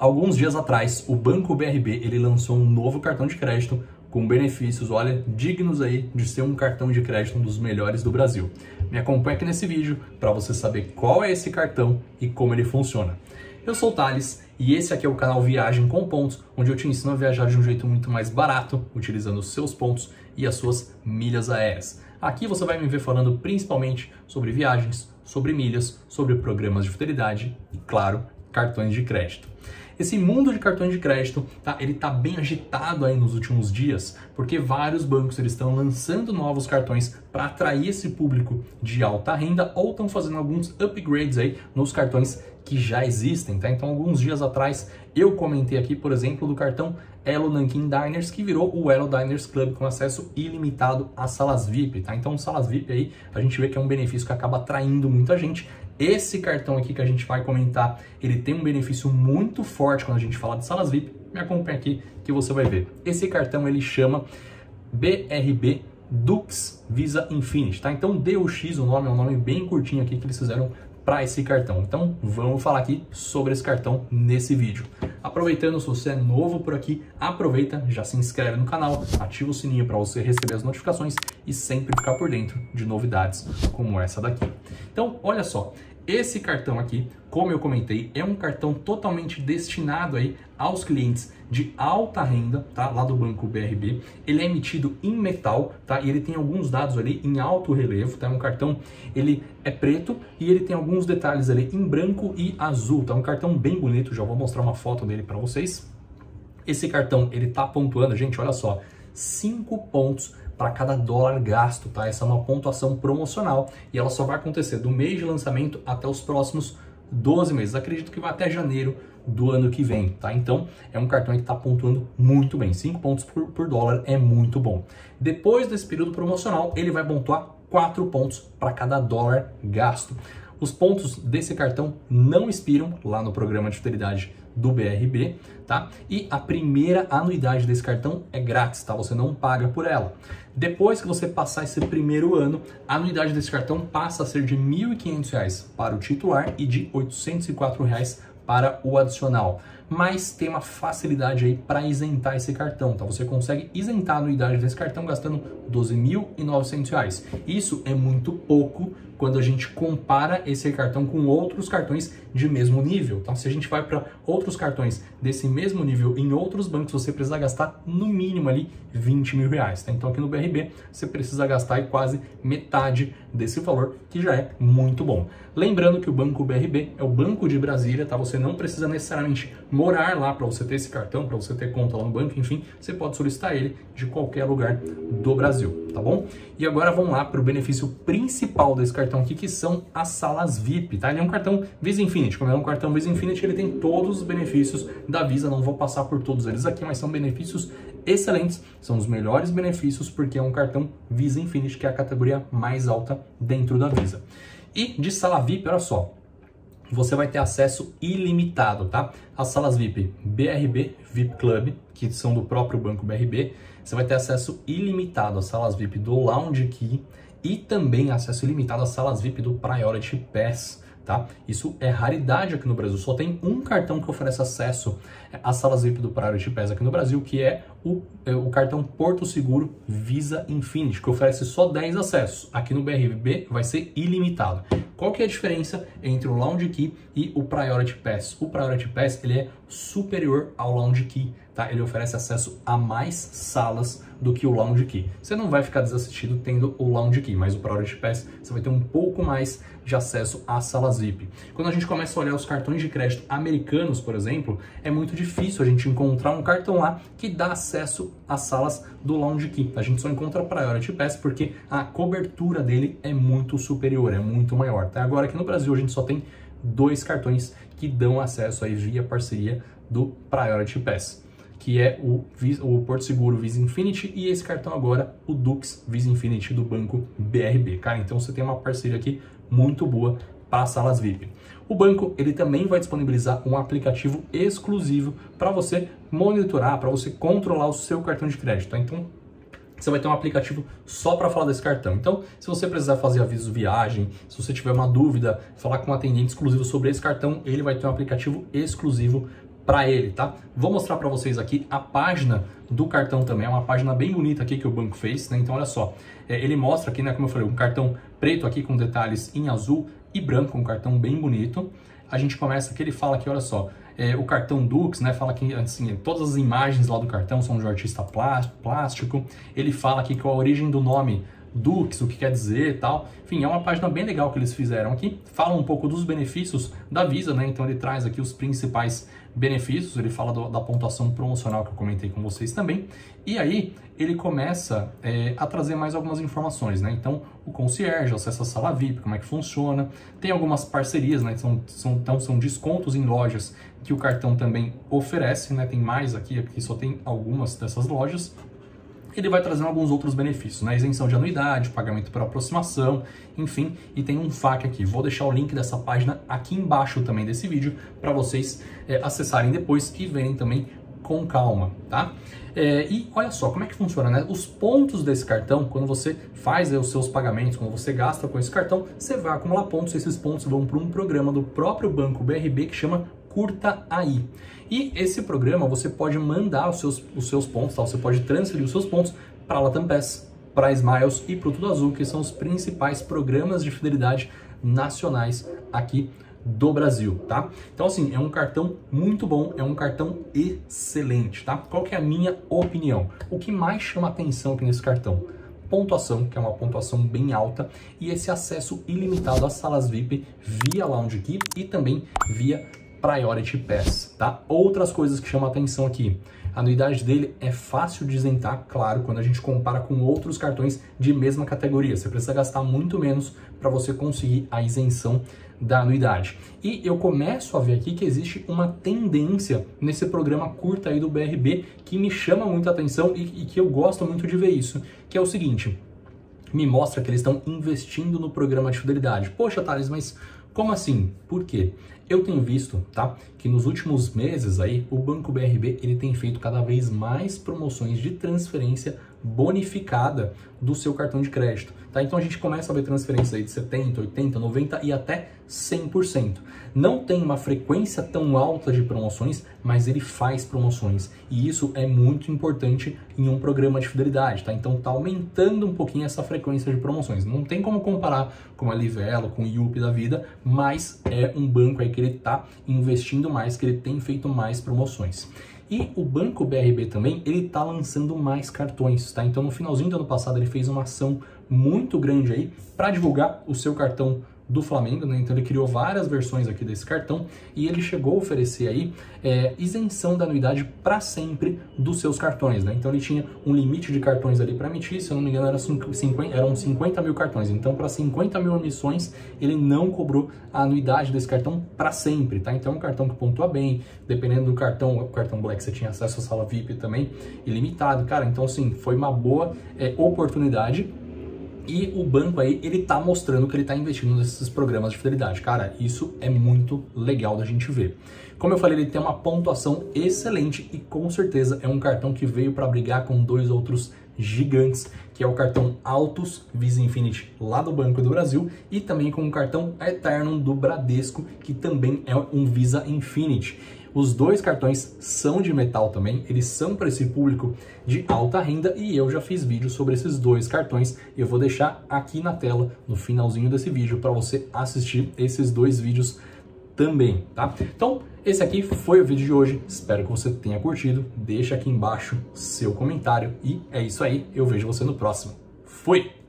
Alguns dias atrás, o Banco BRB ele lançou um novo cartão de crédito com benefícios, olha, dignos aí de ser um cartão de crédito um dos melhores do Brasil. Me acompanhe aqui nesse vídeo para você saber qual é esse cartão e como ele funciona. Eu sou o Thales e esse aqui é o canal Viagem com Pontos, onde eu te ensino a viajar de um jeito muito mais barato, utilizando os seus pontos e as suas milhas aéreas. Aqui você vai me ver falando principalmente sobre viagens, sobre milhas, sobre programas de fidelidade e, claro, cartões de crédito. Esse mundo de cartões de crédito, tá, ele tá bem agitado aí nos últimos dias, porque vários bancos eles estão lançando novos cartões para atrair esse público de alta renda ou estão fazendo alguns upgrades aí nos cartões que já existem, tá? Então, alguns dias atrás eu comentei aqui, por exemplo, do cartão Elo Nankin Diners, que virou o Elo Diners Club com acesso ilimitado às salas VIP, tá? Então, salas VIP aí, a gente vê que é um benefício que acaba atraindo muita gente. Esse cartão aqui que a gente vai comentar, ele tem um benefício muito forte quando a gente fala de salas VIP. Me acompanha aqui que você vai ver. Esse cartão ele chama BRB Dux Visa Infinity, tá? Então DUX, o nome é um nome bem curtinho aqui que eles fizeram para esse cartão. Então vamos falar aqui sobre esse cartão nesse vídeo. Aproveitando, se você é novo por aqui, aproveita, já se inscreve no canal, ativa o sininho para você receber as notificações e sempre ficar por dentro de novidades como essa daqui. Então, olha só, esse cartão aqui, como eu comentei, é um cartão totalmente destinado aí aos clientes de alta renda, tá? Lá do Banco BRB. Ele é emitido em metal, tá? E ele tem alguns dados ali em alto relevo, tá? É um cartão, ele é preto e ele tem alguns detalhes ali em branco e azul, tá? Um cartão bem bonito, já vou mostrar uma foto dele para vocês. Esse cartão, ele tá pontuando, gente, olha só, 5 pontos para cada dólar gasto, tá? Essa é uma pontuação promocional e ela só vai acontecer do mês de lançamento até os próximos 12 meses. Acredito que vai até janeiro do ano que vem, tá? Então, é um cartão que está pontuando muito bem. 5 pontos por, por dólar é muito bom. Depois desse período promocional, ele vai pontuar 4 pontos para cada dólar gasto. Os pontos desse cartão não expiram lá no programa de fidelidade do BRB, tá? E a primeira anuidade desse cartão é grátis, tá? Você não paga por ela. Depois que você passar esse primeiro ano, a anuidade desse cartão passa a ser de R$ 1.500 para o titular e de 804 reais para o adicional. Mas tem uma facilidade aí para isentar esse cartão. Então você consegue isentar a anuidade desse cartão gastando R$ 12.900. Isso é muito pouco quando a gente compara esse cartão com outros cartões de mesmo nível. Então, se a gente vai para outros cartões desse mesmo nível em outros bancos, você precisa gastar no mínimo ali 20 mil reais. Tá? Então, aqui no BRB, você precisa gastar quase metade desse valor, que já é muito bom. Lembrando que o Banco BRB é o Banco de Brasília, tá? Você não precisa necessariamente morar lá para você ter esse cartão, para você ter conta lá no banco, enfim, você pode solicitar ele de qualquer lugar do Brasil, tá bom? E agora vamos lá para o benefício principal desse cartão aqui, que são as salas VIP, tá? Ele é um cartão Visa Infinity, como é um cartão Visa Infinity, ele tem todos os benefícios da Visa, não vou passar por todos eles aqui, mas são benefícios excelentes, são os melhores benefícios porque é um cartão Visa Infinity, que é a categoria mais alta dentro da Visa. E de sala VIP, olha só, você vai ter acesso ilimitado, tá? As salas VIP BRB, VIP Club, que são do próprio Banco BRB, você vai ter acesso ilimitado às salas VIP do Lounge Key e também acesso ilimitado às salas VIP do Priority Pass tá? Isso é raridade aqui no Brasil. Só tem um cartão que oferece acesso às salas VIP do Priority Pass aqui no Brasil, que é o, é o cartão Porto Seguro Visa Infinity, que oferece só 10 acessos. Aqui no BRB vai ser ilimitado. Qual que é a diferença entre o Lounge Key e o Priority Pass? O Priority Pass ele é superior ao Lounge Key, tá? Ele oferece acesso a mais salas do que o Lounge Key. Você não vai ficar desassistido tendo o Lounge Key, mas o Priority Pass você vai ter um pouco mais de acesso às salas VIP. Quando a gente começa a olhar os cartões de crédito americanos, por exemplo, é muito difícil a gente encontrar um cartão lá que dá acesso às salas do Lounge Key. A gente só encontra Priority Pass porque a cobertura dele é muito superior, é muito maior. Tá? Agora aqui no Brasil a gente só tem dois cartões que dão acesso aí via parceria do Priority Pass que é o, o Porto Seguro Visa Infinity e esse cartão agora, o Dux Visa Infinity do banco BRB. Cara, então você tem uma parceria aqui muito boa para salas VIP. O banco ele também vai disponibilizar um aplicativo exclusivo para você monitorar, para você controlar o seu cartão de crédito. Então você vai ter um aplicativo só para falar desse cartão. Então, se você precisar fazer aviso viagem, se você tiver uma dúvida, falar com um atendente exclusivo sobre esse cartão, ele vai ter um aplicativo exclusivo para ele, tá? Vou mostrar para vocês aqui a página do cartão também, é uma página bem bonita aqui que o banco fez, né? Então olha só, é, ele mostra aqui, né, como eu falei, um cartão preto aqui com detalhes em azul e branco, um cartão bem bonito. A gente começa aqui, ele fala aqui, olha só, é, o cartão Dux, né, fala que assim, todas as imagens lá do cartão são de um artista plástico. Ele fala aqui que a origem do nome Dux, o que quer dizer e tal. Enfim, é uma página bem legal que eles fizeram aqui. Fala um pouco dos benefícios da Visa, né? Então ele traz aqui os principais benefícios, ele fala do, da pontuação promocional que eu comentei com vocês também. E aí ele começa é, a trazer mais algumas informações, né? Então o concierge, acesso à sala VIP, como é que funciona. Tem algumas parcerias, né? São, são, então são descontos em lojas que o cartão também oferece, né? Tem mais aqui, aqui só tem algumas dessas lojas ele vai trazendo alguns outros benefícios, né? Isenção de anuidade, pagamento por aproximação, enfim, e tem um FAQ aqui. Vou deixar o link dessa página aqui embaixo também desse vídeo para vocês é, acessarem depois e verem também com calma, tá? É, e olha só como é que funciona, né? Os pontos desse cartão, quando você faz os seus pagamentos, quando você gasta com esse cartão, você vai acumular pontos. Esses pontos vão para um programa do próprio banco BRB que chama Curta Aí. E esse programa você pode mandar os seus, os seus pontos, tá? você pode transferir os seus pontos para a Latam Pass, para a Smiles e para o Tudo Azul, que são os principais programas de fidelidade nacionais aqui do Brasil, tá? Então, assim, é um cartão muito bom, é um cartão excelente, tá? Qual que é a minha opinião? O que mais chama atenção aqui nesse cartão? Pontuação, que é uma pontuação bem alta, e esse acesso ilimitado às salas VIP via Lounge Key e também via Priority Pass, tá? Outras coisas que chamam a atenção aqui. A anuidade dele é fácil de isentar, claro, quando a gente compara com outros cartões de mesma categoria. Você precisa gastar muito menos para você conseguir a isenção da anuidade. E eu começo a ver aqui que existe uma tendência nesse programa curta aí do BRB que me chama muita atenção e, e que eu gosto muito de ver isso, que é o seguinte, me mostra que eles estão investindo no programa de fidelidade. Poxa, Thales, mas como assim? Por quê? Eu tenho visto, tá, que nos últimos meses aí o Banco BRB ele tem feito cada vez mais promoções de transferência bonificada do seu cartão de crédito. Tá? Então a gente começa a ver transferências aí de 70, 80, 90 e até 100%. Não tem uma frequência tão alta de promoções, mas ele faz promoções. E isso é muito importante em um programa de fidelidade. Tá? Então tá aumentando um pouquinho essa frequência de promoções. Não tem como comparar com a Livelo, com o IUP da vida, mas é um banco aí que ele está investindo mais, que ele tem feito mais promoções. E o Banco BRB também, ele está lançando mais cartões, tá? Então no finalzinho do ano passado ele fez uma ação muito grande aí para divulgar o seu cartão do Flamengo, né? Então ele criou várias versões aqui desse cartão e ele chegou a oferecer aí é, isenção da anuidade para sempre dos seus cartões, né? Então ele tinha um limite de cartões ali para emitir, se eu não me engano era 50, eram 50 mil cartões. Então para 50 mil emissões ele não cobrou a anuidade desse cartão para sempre, tá? Então é um cartão que pontua bem, dependendo do cartão, o cartão Black você tinha acesso à sala VIP também ilimitado, cara. Então assim foi uma boa é, oportunidade e o banco aí, ele tá mostrando que ele tá investindo nesses programas de fidelidade. Cara, isso é muito legal da gente ver. Como eu falei, ele tem uma pontuação excelente e com certeza é um cartão que veio para brigar com dois outros gigantes, que é o cartão Altos Visa Infinity lá do Banco do Brasil e também com o cartão Eterno do Bradesco, que também é um Visa Infinity. Os dois cartões são de metal também, eles são para esse público de alta renda e eu já fiz vídeo sobre esses dois cartões. Eu vou deixar aqui na tela, no finalzinho desse vídeo, para você assistir esses dois vídeos também, tá? Então, esse aqui foi o vídeo de hoje, espero que você tenha curtido, deixa aqui embaixo seu comentário e é isso aí, eu vejo você no próximo. Fui!